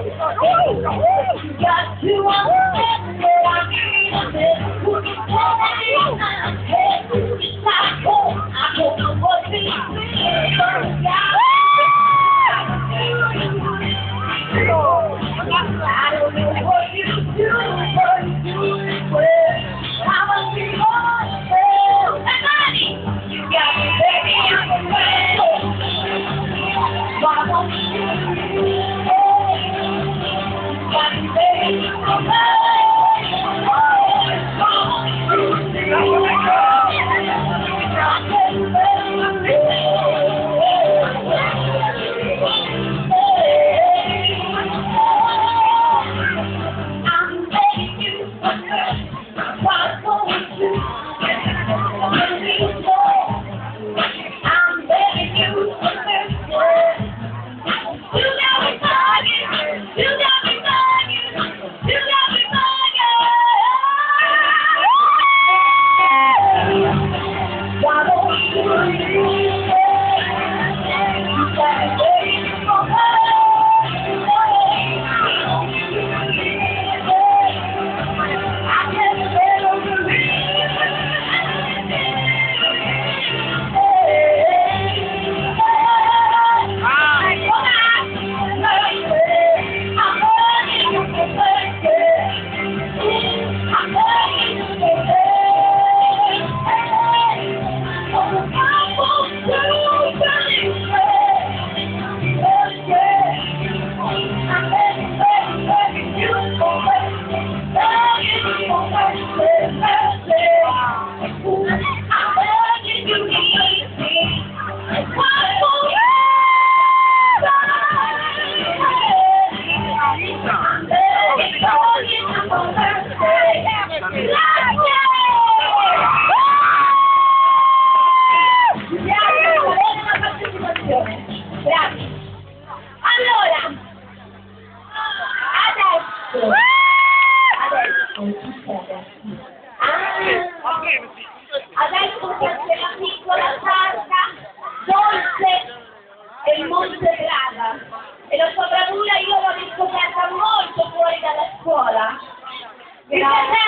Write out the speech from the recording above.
Got to understand that I need a bit. Who can tell me I'm Thank you. Yeah.